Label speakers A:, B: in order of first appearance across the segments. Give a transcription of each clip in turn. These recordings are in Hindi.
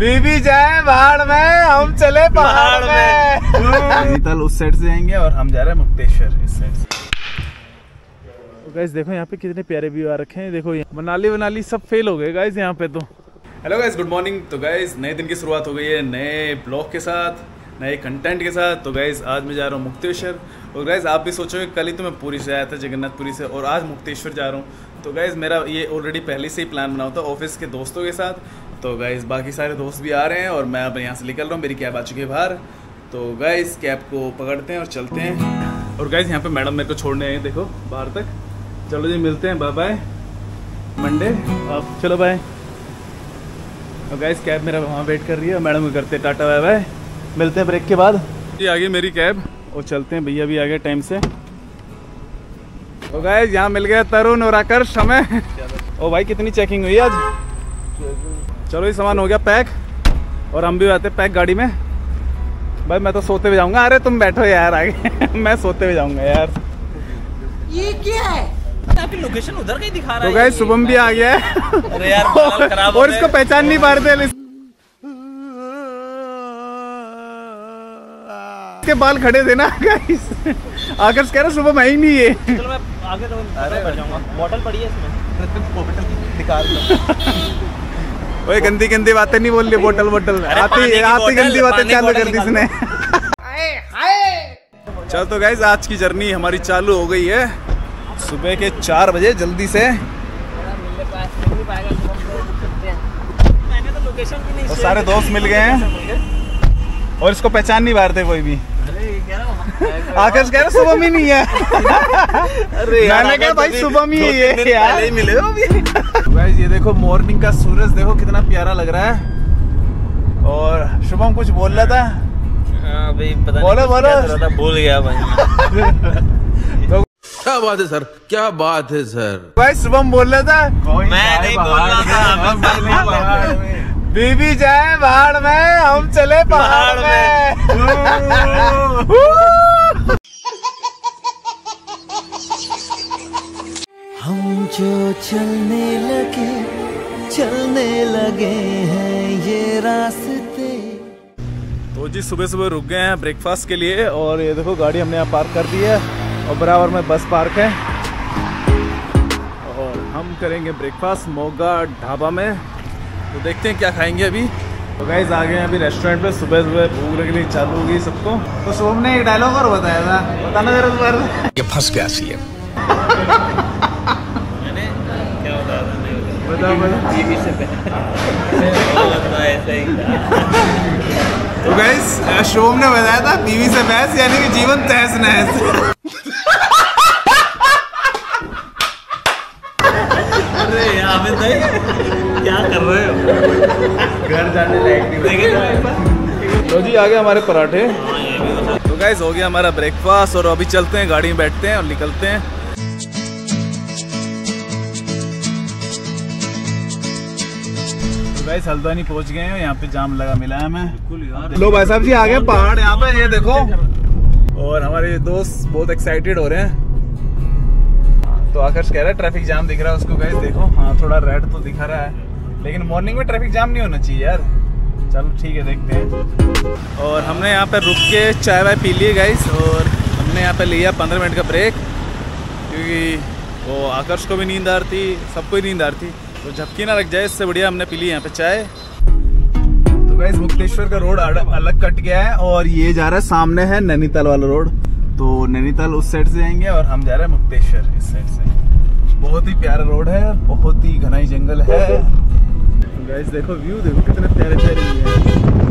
A: बीबी जाए पहाड़ में हम चले पहाड़ में। नैनीताल उस साइड से जाएँगे और हम जा रहे हैं मुक्तेश्वर इस साइड से। तो गाइस देखो यहाँ पे कितने प्यारे व्यू आ रखे हैं। देखो मनाली वनाली सब फेल हो गए गाइस यहाँ पे तो। हेलो गाइस गुड मॉर्निंग तो गाइस नए दिन की शुरुआत हो गई है नए ब्लॉग के साथ नए कंटेंट के साथ। तो गाइस आज मैं जा रहा हूँ मुक्तेश्वर। और गाइस आप भी सोचोगे कल ही तो मैं पूरी से आया था जगन्नाथपुरी से और आज मुक्तेश्वर जा रहा हूँ। तो गाइज़ मेरा ये ऑलरेडी पहले से ही प्लान बना हुआ था ऑफ़िस के दोस्तों के साथ। तो गाइस बाकी सारे दोस्त भी आ रहे हैं और मैं अब यहाँ से निकल रहा हूँ, मेरी कैब आ चुकी है बाहर। तो गाइस कैब को पकड़ते हैं और चलते हैं। और गाइस यहाँ पे मैडम मेरे को छोड़ने आए देखो, बाहर तक। चलो जी, मिलते हैं बाय बाय मंडे अब चलो बाय और गाइस कैब मेरा वहाँ वेट कर रही है मैडम को करते टाटा बाय बाय मिलते हैं ब्रेक के बाद। ये आ गई मेरी कैब और चलते हैं भैया भी आ गए टाइम से। तो गाइस यहाँ मिल गया तरुण और आकर्ष हमें। ओ भाई, कितनी चेकिंग हुई आज? चलो ये सामान हो गया पैक और हम भी रहते हैं पैक गाड़ी में। भाई मैं तो सोते हुए जाऊँगा। अरे तुम बैठो यार आगे। मैं सोते हुए जाऊँगा यार।
B: ये क्या है?
C: लोकेशन उधर कहीं दिखा रहा
A: तो
C: है।
A: गाइस शुभम भी आ गया है।
C: अरे यार खराब
A: और इसको पहचान नहीं पा रहे थे इसके बाल खड़े थे ना गाइस आकर्ष कह रहा शुभम है ही नहीं है
C: चलो मैं आगे तो बैठ जाऊँगा। बॉटल पड़ी है इसमें। लो
A: ओए गंदी गंदी बातें नहीं बोल रही बोतल बोतल। आती आती गंदी बातें चालू कर दी इसने। चल तो गाइज़ आज की जर्नी हमारी चालू हो गई है। सुबह के चार बजे जल्दी से।
C: मैंने तो लोकेशन भी नहीं
A: और सारे दोस्त मिल गए हैं। और इसको पहचान नहीं पा रहे कोई भी।
C: अरे ये कह रहा हूँ
A: आकर्ष कह रहे शुभम ही नहीं है।
C: अरे यार,
A: मैंने कहा भाई
C: तुम भी
A: शुभम ही है ये यार।
C: पहले मिले हो अभी।
A: गाइस ये देखो मॉर्निंग का सूरज देखो कितना प्यारा लग रहा है। और शुभम कुछ बोल रहा था?
C: हाँ भाई पता
A: बोलो, बोलो।
C: क्या था, भूल गया भाई।
D: क्या बात है सर? क्या बात है सर?
A: भाई शुभम बोल रहा था
C: मैं नहीं बोल रहा था मैं बोल रहा था।
A: बीबी जाए पहाड़ में हम चले पहाड़ में।
B: जो चलने लगे चलने लगे हैं ये रास्ते।
A: तो जी सुबह सुबह रुक गए हैं ब्रेकफास्ट के लिए और ये देखो गाड़ी हमने यहाँ पार्क कर दी है और बराबर में बस पार्क है। और हम करेंगे ब्रेकफास्ट मोगा ढाबा में। तो देखते हैं क्या खाएँगे अभी। तो गाइज़ आ गए हैं अभी रेस्टोरेंट पे। सुबह सुबह भूख लगनी चालू हो गई सबको। तो सोम ने एक डायलॉग और बताया था। बताना जरा
D: ये फंस गया सी
C: मैंने क्या बताया था नहीं बताया।
A: बताओ बताओ
C: बीवी से पहले लगता है ऐसा ही
A: तो गाइज़ शुभम ने बताया था बीवी से बहस यानी कि जीवन तहस नहस।
C: अरे आमिर भाई क्या कर रहे हो?
A: घर जाने लायक नहीं
C: तो
A: तो जी आ गए हमारे पराठे।
C: हाँ
A: तो गाइज़ हो गया हमारा ब्रेकफास्ट और अभी चलते हैं गाड़ी में बैठते हैं और निकलते हैं। तो गाइस हल्द्वानी पहुँच गए हैं यहाँ पे जाम लगा मिला है हमें। लो भाई साहब जी आ गए पहाड़ यहाँ पे ये देखो। और हमारे दोस्त बहुत एक्साइटेड हो रहे हैं। तो आकर्ष कह रहा है ट्रैफ़िक जाम दिख रहा है उसको गाइस देखो। हाँ थोड़ा रेड तो दिखा रहा है। लेकिन मॉर्निंग में ट्रैफ़िक जाम नहीं होना चाहिए यार। चलो ठीक है देखते हैं। और हमने यहाँ पे रुक के चाय वाय पी लिए गाइस और हमने यहाँ पे लिया पंद्रह मिनट का ब्रेक क्योंकि वो आकर्ष को भी नींद आ रही थी सबको ही नींद आ रही थी। तो झपकी ना लग जाए, इससे बढ़िया हमने पी ली यहाँ पे चाय। तो गाइस मुक्तेश्वर का रोड अलग कट गया है और ये जा रहा है, सामने है नैनीताल वाला रोड। तो नैनीताल उस साइड से जाएँगे और हम जा रहे हैं मुक्तेश्वर, इस साइड से। बहुत ही प्यारा रोड है बहुत ही घना जंगल है। तो देखो व्यू देखो, कितने प्यारे प्यारे व्यू है।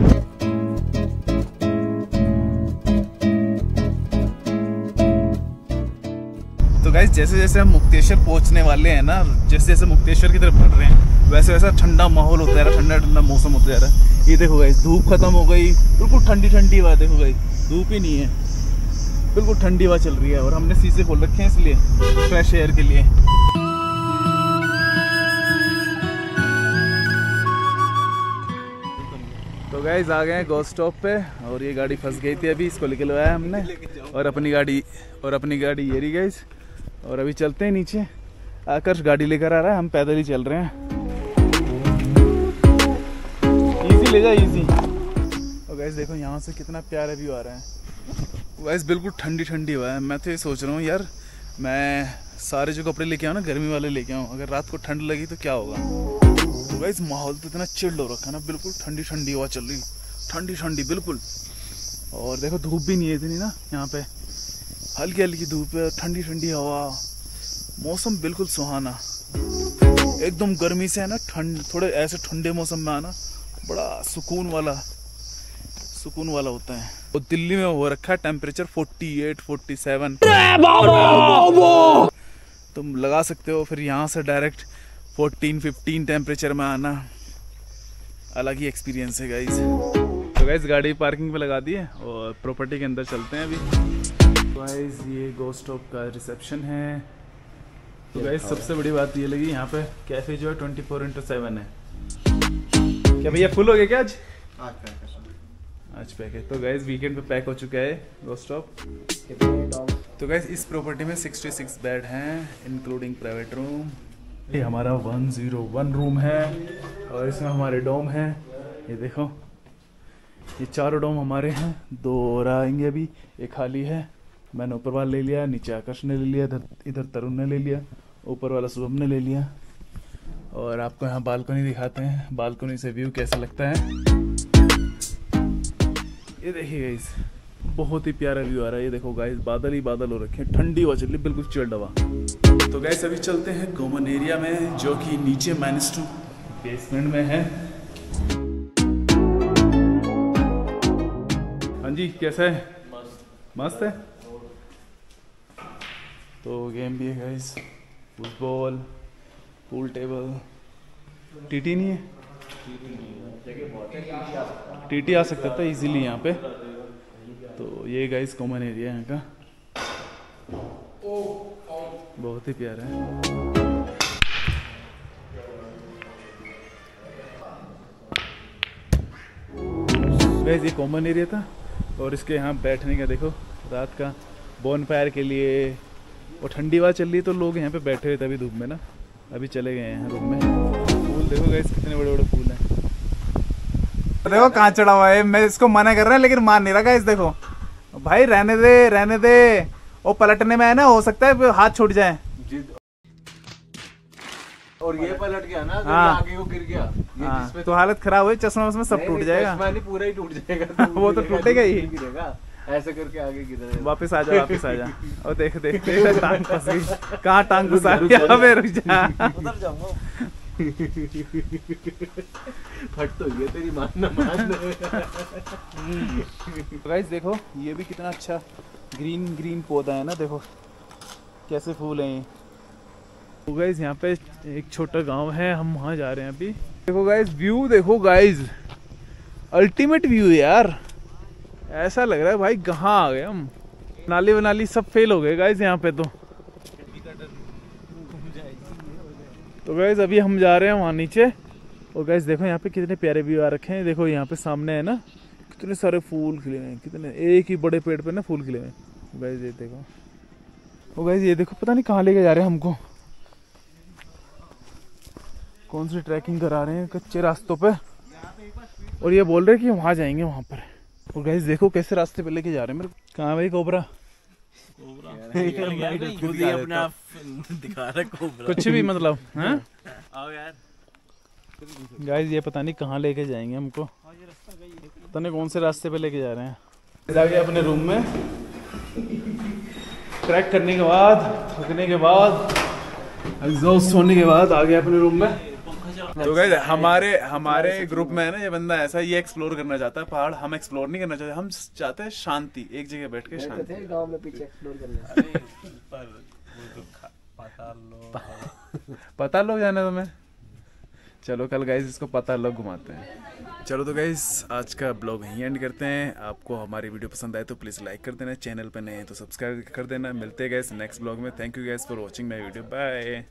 A: जैसे जैसे हम मुक्तेश्वर पहुँचने वाले हैं ना, जैसे जैसे मुक्तेश्वर की तरफ़ बढ़ रहे हैं, वैसे वैसा ठंडा माहौल होता जा रहा है, ठंडा ठंडा मौसम होता जा रहा है। ये देखो गई धूप खत्म हो गई, बिल्कुल ठंडी ठंडी हवा देखो गई धूप ही नहीं है। बिल्कुल ठंडी हवा चल रही है और हमने शीशे खोल रखे हैं इसलिए फ्रेश एयर के लिए। तो गाइज़ आ गए हैं गो स्टॉप पे और ये गाड़ी फंस गई थी अभी, इसको निकलवाया हमने। और अपनी गाड़ी, और अपनी गाड़ी ये रही गाइज़ और अभी चलते हैं नीचे। आकर्ष गाड़ी लेकर आ रहा है, हम पैदल ही चल रहे हैं। इजी ले जा इजी और गैस देखो यहाँ से कितना प्यारा व्यू आ रहा है। वैसे बिल्कुल ठंडी ठंडी हुआ है। मैं तो ये सोच रहा हूँ, यार, मैं सारे जो कपड़े लेके आऊँ ना, गर्मी वाले लेके आऊँ अगर रात को ठंड लगी तो क्या होगा? वैसे माहौल तो इतना चिल्ड हो रखा है ना। बिल्कुल ठंडी ठंडी हवा चल रही ठंडी ठंडी बिल्कुल। और देखो धूप भी नहीं है इतनी ना, यहाँ पे। हल्की हल्की धूप है, ठंडी ठंडी हवा, मौसम बिल्कुल सुहाना। एकदम गर्मी से है ना, ठंड, थोड़े ऐसे ठंडे मौसम में आना, बड़ा सुकून वाला सुकून वाला होता है। वो दिल्ली में हो रखा है टेम्परेचर 48 47 तुम लगा सकते हो, फिर यहाँ से डायरेक्ट 14 15 टेम्परेचर में आना। अलग ही एक्सपीरियंस है गाइज़ तो गाइज़ गाड़ी पार्किंग पे लगा दी है और प्रॉपर्टी के अंदर चलते हैं अभी। गाइज़ ये गोस्ट ऑफ़ का रिसेप्शन है। तो गाइज़ सबसे बड़ी बात ये लगी यहाँ पे कैफ़े जो है ट्वेंटी फोर इंटू सेवन है। क्या भैया फुल हो गया क्या आज? आज पैक है। तो गाइज़ वीकेंड पे पैक हो चुका है गोस्ट ऑफ़ तो गाइज़ इस प्रॉपर्टी में 66 बेड हैं इंक्लूडिंग प्राइवेट रूम ये हमारा 101 रूम है और इसमें हमारे डोम हैं। ये देखो। ये चारों डोम हमारे हैं। दो और आएँगे अभी। एक खाली है। मैंने ऊपर वाला ले लिया, नीचे आकर्ष ने ले लिया, इधर इधर तरुण ने ले लिया, ऊपर वाला शुभम ने ले लिया। और आपको यहाँ बालकनी दिखाते हैं। बालकनी से व्यू कैसा लगता है? ये देखिए गाइस बहुत ही प्यारा व्यू आ रहा है। ये देखो गाइस बादल ही बादल हो रखे हैं। ठंडी हवा चल रही बिल्कुल चिल्ड हवा। तो गाइस अभी चलते हैं गोमन एरिया में, जो कि नीचे माइनस टू बेसमेंट में है। जी कैसा है? मस्त। मस्त है? तो गेम भी है guys football pool table TT नहीं है? टीटी आ सकता था इजीली यहाँ पे। तो ये गाइस कॉमन एरिया है यहाँ का। बहुत ही प्यारा है। ये कॉमन एरिया था? और इसके यहाँ बैठने का देखो रात का बोन फायर के लिए और ठंडी हवा चल रही है तो लोग यहाँ पे बैठे हुए थे अभी धूप में ना। अभी चले गए हैं रूम में। फूल देखो गाइस कितने बड़े बड़े फूल हैं। देखो कहाँ चढ़ा हुआ है मैं इसको मना कर रहा है लेकिन मान नहीं रहा गाइस देखो। भाई रहने दे रहने दे। वो पलटने में है ना हो सकता है हाथ छूट जाए।
C: और ये पलट गया ना
A: हाँ।
C: आगे को गिर गया।
A: हाँ, तो हालत खराब हुई चश्मा वश्मा सब टूट जाएगा।
C: चश्मा नहीं, पूरा ही टूट जाएगा।
A: वो तो टूटेगा ही।
C: ऐसे करके आगे गिरेगा
A: वापस आ जा वापस आ जा। और देख देख देख टांग फंस गई। कहाँ टांग फंसा यहाँ पे रुक जा।
C: उधर जाऊँगा। फट तो ये तेरी मानना मान
A: गाइस देखो ये भी कितना अच्छा ग्रीन ग्रीन पौधा है ना देखो। कैसे फूल हैं ये। तो गाइस यहाँ पे एक छोटा गाँव है हम वहाँ जा रहे हैं अभी। देखो गाइस व्यू देखो गाइस अल्टीमेट व्यू यार. ऐसा लग रहा है भाई कहाँ आ गए हम? नाली वनाली सब फेल हो गए गाइस यहाँ पे तो. तो गाइस अभी हम जा रहे हैं वहाँ नीचे. और गाइस देखो यहाँ पे कितने प्यारे व्यू आ रखे हैं. देखो यहाँ पे सामने है ना, कितने सारे फूल खिले हुए हैं. कितने, एक ही बड़े पेड़ पे ना फूल खिले हुए हैं. गाइस ये देखो. ओ गाइस ये देखो, पता नहीं कहाँ लेके जा रहे हैं हमको. कौन सी ट्रैकिंग करा रहे हैं कच्चे रास्तों पे? और ये बोल रहे हैं कि वहाँ जाएँगे वहाँ पर। और गाइस देखो कैसे रास्ते पे लेके जा रहे हैं। मेरे कहाँ भाई कोबरा?
C: ही
A: कुछ भी मतलब हैं? गाइस ये पता नहीं कहाँ लेके जाएँगे हमको। पता नहीं कौन से रास्ते पे लेके जा रहे हैं। गए अपने रूम में। ट्रैक करने के बाद, थकने के बाद एग्जॉस्ट होने के बाद आ गया अपने रूम में। तो गाइस हमारे हमारे ग्रुप में है ना ये बंदा ऐसा ये एक्सप्लोर करना चाहता है पहाड़ हम एक्सप्लोर नहीं करना चाहते हम चाहते हैं शांति एक जगह बैठ के शांति।
B: गाँव में पीछे एक्सप्लोर करना।
A: पता लोग जाना तुम्हें। चलो कल गाइस इसको पता लोग घुमाते हैं। चलो तो गाइस आज का ब्लॉग यहीं एंड करते हैं। आपको हमारी वीडियो पसंद आए तो प्लीज़ लाइक कर देना चैनल पे नए हैं तो सब्सक्राइब कर देना। मिलते हैं गाइस नेक्स्ट ब्लॉग में। Thank you guys for watching my video bye